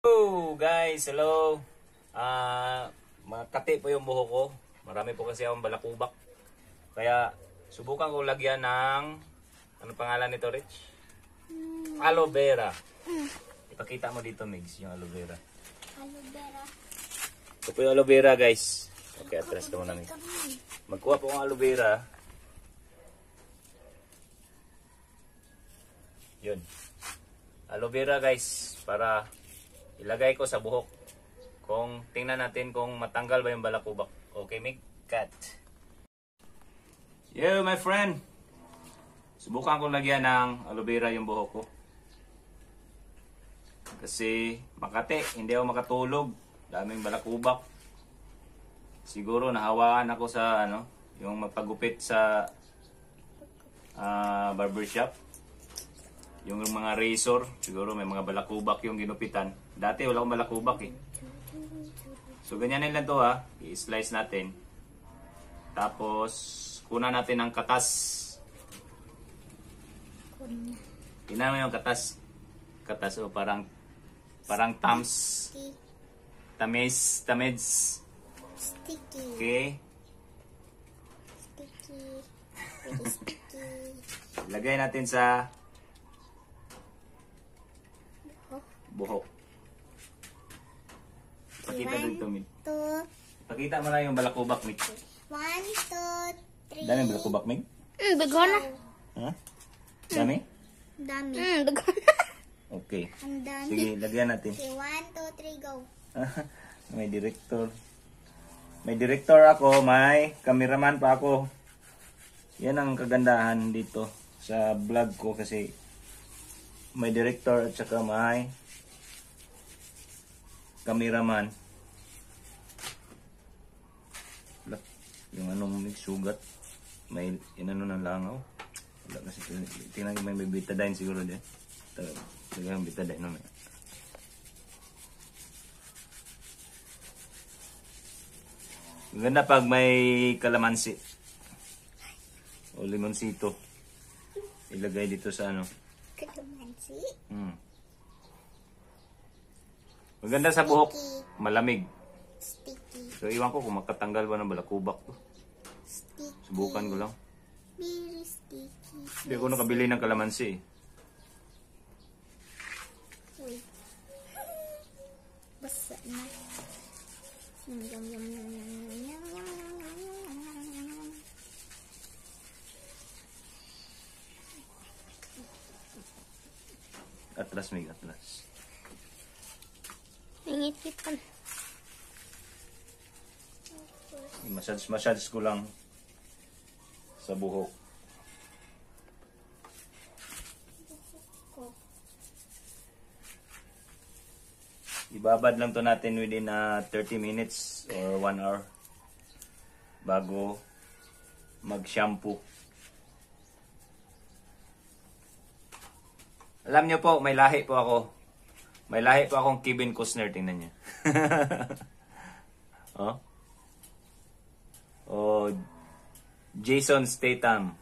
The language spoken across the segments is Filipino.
Hello guys, hello. Ah, makati po yung buhok ko. Marami po kasi akong balakubak. Kaya subukan ko lagyan ng ano pangalan nito, Rich? Aloe vera. Ipakita mo dito, Migs, yung aloe vera. Aloe vera. Ito po yung aloe vera, guys. Okay, atras ka muna, Migs. Magkuha po ng aloe vera. Yun. Aloe vera, guys, para ilagay ko sa buhok. Kung tingnan natin kung matanggal ba yung balakubak. Okay, Mig? Cut. Yo, my friend. Subukan ko lagyan ng aloe vera yung buhok ko. Kasi makate, hindi ako makatulog. Daming balakubak. Siguro nahawaan ako sa ano, yung magpagupit sa ah, barbershop. Yung mga razor, siguro may mga balakubak yung ginupitan. Dati wala akong balakubak eh. So ganyan lang to ha. I-slice natin. Tapos kuna natin ng katas. Tingnan mo yung katas. Katas o parang parang thumbs. Tamis, tamids. Sticky. Okay. Sticky. Sticky. Lagay natin sa buhok. Pakita One, dito, Mig. two, Pakita mo na yung balakubak, Mig. one, two, three. Dami balakubak, Mig? Hmm, dago na. Ha? Dami? Dami. Hmm, dago na. Okay. Ang dami. Sige, lagyan natin. Okay, one, two, three, go. may director. May director ako, may cameraman pa ako. Yan ang kagandahan dito sa vlog ko kasi may director at saka may cameraman. Wala, Yung anong may sugat, may inano ng langaw. Wala kasi, tingnan ko may betadine siguro din. Talagang betadine naman. Maganda pag may kalamansi. O limonsito. Ilagay dito sa ano. Kalamansi. Hmm. Maganda sa buhok. Malamig. Sticky. So iwan ko kung makatanggal ba ng balakubak to. Subukan ko lang. Very sticky. Hindi ako nakabili ng kalamansi eh. Uy. Basa na. Yum, yum, yum, yum, yum, yum, yum, yum, yum. Atlas mig, atlas. Nangipitan. Massage, massage ko lang sa buhok. Ibabad lang to natin within uh, 30 minutes or 1 hour bago mag-shampoo. Alam niyo po, may lahi po ako. May lahi po akong Kevin Costner, tingnan niyo. oh? Oh, Jason Statham.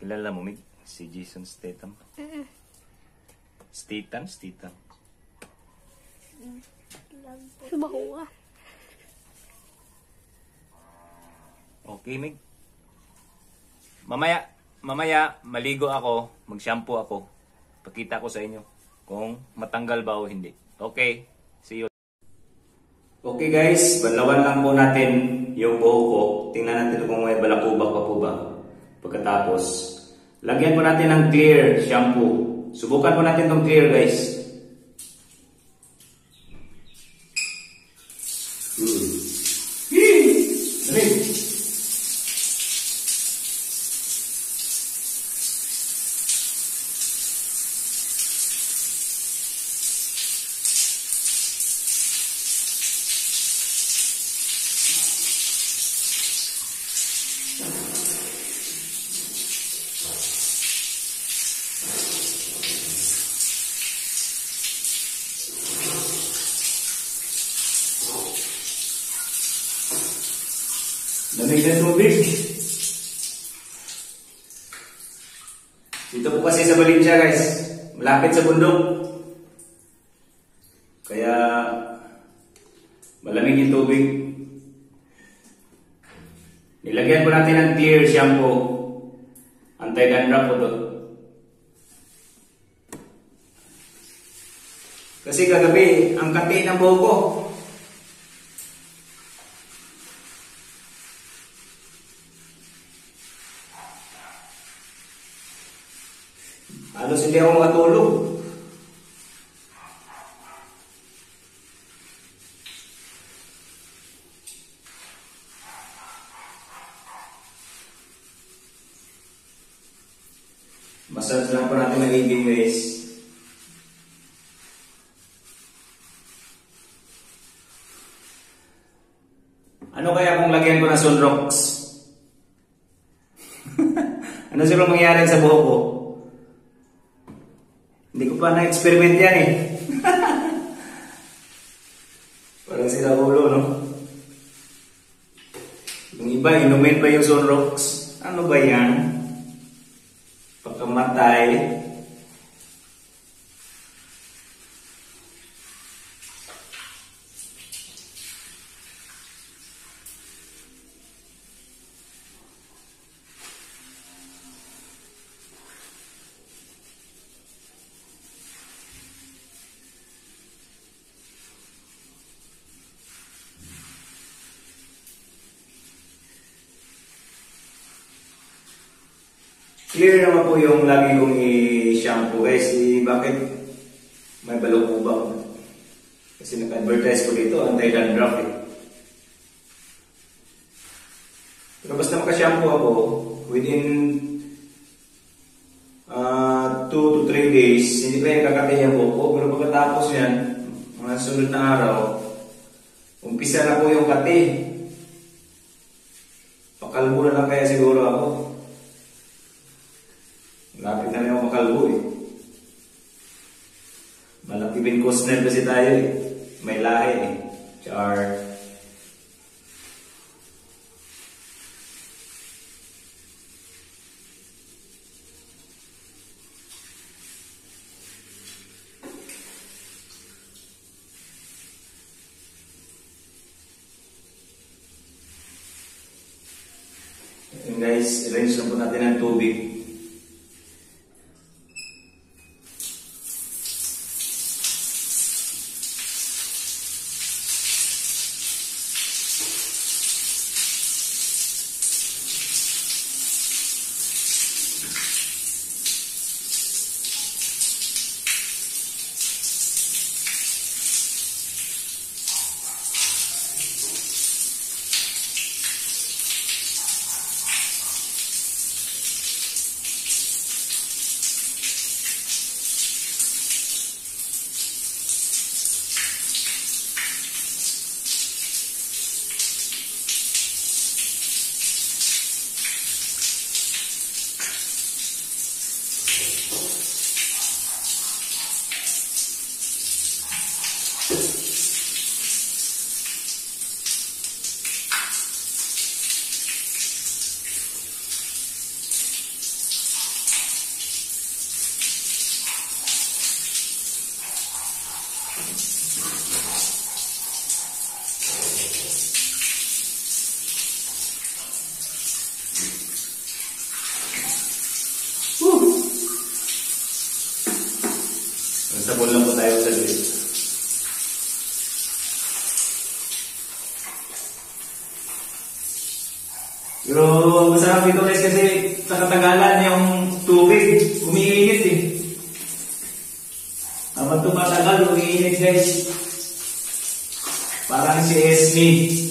Kilala mo, Mig? Si Jason Statham? Statham? Statham. Baho ah. Okay, Mig. Mamaya, mamaya, maligo ako, mag-shampoo ako. Pakita ko sa inyo kung matanggal ba o hindi. Okay, see you. Okay guys, banlawan lang po natin yung buhok ko. Tingnan natin kung may balakubak pa po ba. Pagkatapos, lagyan po natin ng clear shampoo. Subukan po natin tong clear guys. Ng tubig. Dito po kasi sa Valencia guys. Malapit sa bundok. Kaya malamig yung tubig. Nilagyan ko natin ng clear shampoo. Anti-dandruff po to. Kasi kagabi, ang kati ng buhok ko. Halos hindi ako makatulog. Massage lang po natin ang ibig guys. Ano kaya kung lagyan ko ng Sunrox? ano siguro mangyari sa buhok ko? Pa na-experiment yan eh. Parang sila ulo, no? Yung iba, inumin pa yung Sunrox. Ano ba yan? Pagkamatay. Clear naman po yung lagi kong i-shampoo guys. I, bakit may balok po ba? Kasi nag-advertise ko dito, anti-dandruff eh. Pero basta makashampoo ako, within 2 to 3 days, hindi pa yung kakatay ang buhok ko. Pero pagkatapos yan, mga sunod na araw, umpisa na po yung kati. Pakalbo na kaya siguro ako. Na makalbo eh. Malaki bin Costner kasi tayo eh. May lahi eh. Char. Guys, arrange lang po natin ang tubig. Sabon lang po tayo sa grid. Pero masarap dito guys kasi sa katagalan yung tubig umiinit eh. Habang tumatagal, umiinit guys. Parang si Esme.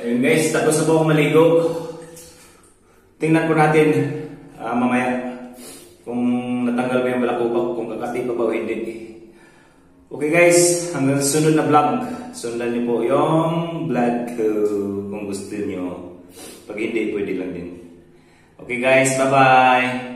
Yun guys, tapos na po ako maligo. Tingnan po natin ah, mamaya kung natanggal ba yung balakubak, kung kakati pa ba o hindi. Okay guys, hanggang sunod na vlog. Sundan niyo po yung vlog ko kung gusto niyo. Pag hindi, pwede lang din. Okay guys, bye-bye!